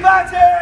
United!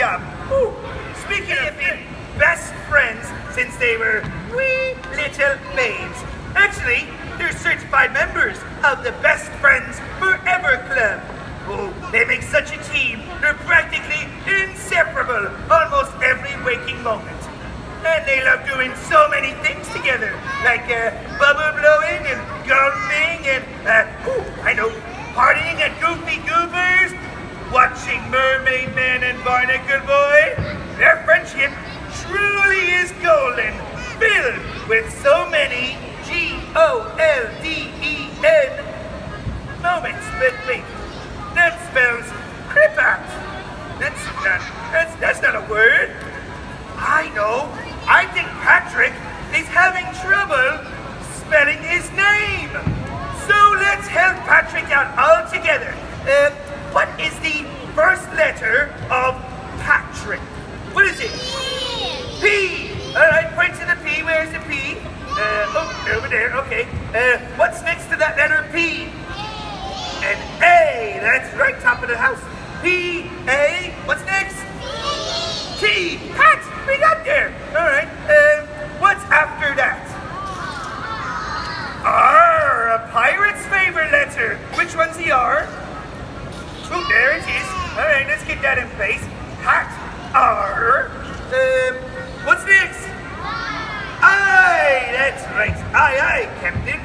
job. Speaking of being best friends since they were wee little babes, actually, they're certified members of the Best Friends Forever Club. Oh, they make such a team. They're practically inseparable almost every waking moment. And they love doing so many things together, like uh, bubble blowing and golfing and good boy. Their friendship truly is golden, filled with so many G-O-L-D-E-N moments. But wait, that spells Kripat. That's not, that's, that's not a word. I know. I think Patrick is having trouble spelling his name. So let's help Patrick out all together. Uh, what is the first letter of Patrick? What is it? P. All right, point to the P. Where's the P? Uh, oh, over there. Okay. Uh, what's next to that letter P? An A. That's right, top of the house. P A. What's next? T. Pat. We got there. All right. Uh, what's after that? R. A pirate's favorite letter. Which one's the R? Oh, there it is. All right, let's get that in place. Pat. R. Um, what's next? I. That's right. Aye, aye, Captain.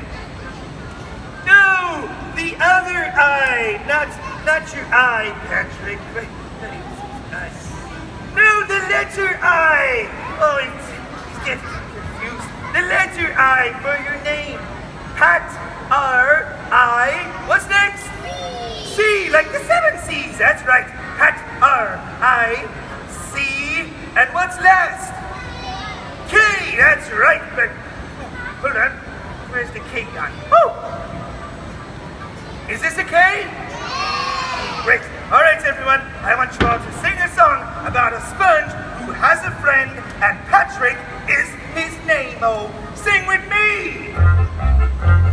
No, the other I, not not your eye, Patrick. Wait, No, the letter I. Oh, it's, he's getting confused. The letter I for your name. Pat R I. What's next? C, like the seven C's. That's right. R I C. And what's last? K. That's right. But hold on. Where's the K guy? Oh. Is this a K? Great. All right, everyone. I want you all to sing a song about a sponge who has a friend, and Patrick is his name. Oh, sing with me.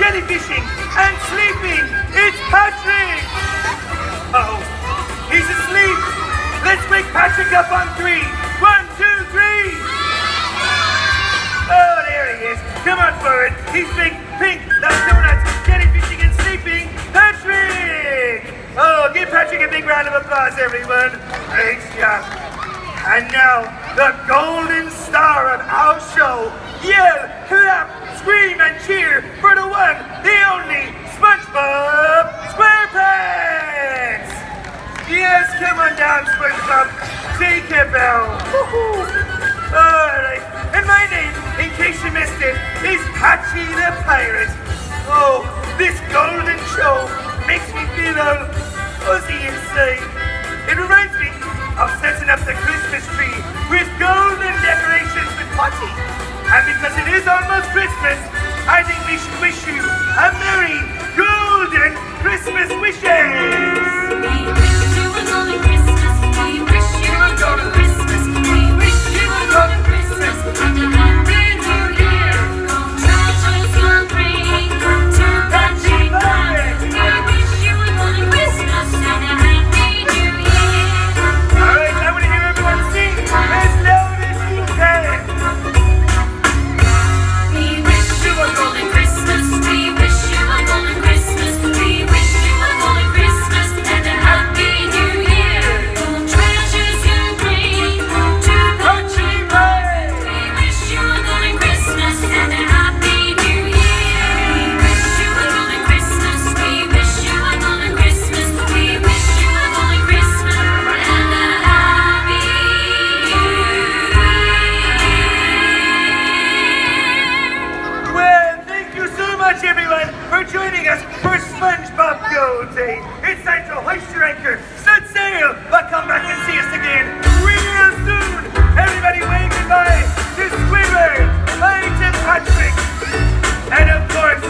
Jellyfishing, and sleeping. It's Patrick. Oh, he's asleep. Let's wake Patrick up on three. One, two, three. Oh, there he is. Come on forward. He's big, pink, loves donuts, jellyfishing, and sleeping. Patrick! Oh, give Patrick a big round of applause, everyone. Great job. And now, the golden star of our show. Yell, clap, scream, and cheer one, the only SpongeBob SquarePants! Yes, come on down, SpongeBob. Take him bell. Alright, and my name, in case you missed it, is Patchy the Pirate. Oh, this golden show makes me feel all fuzzy inside. It reminds me of setting up the Christmas tree with golden decorations with potty. And because it is almost Christmas, I think we should everyone, for joining us for SpongeBob Go Day. It's time to hoist your anchor, set sail, but come back and see us again real soon. Everybody wave goodbye to Squidward, Mike and Patrick, and of course,